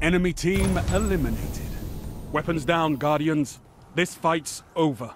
Enemy team eliminated. Weapons down, Guardians. This fight's over.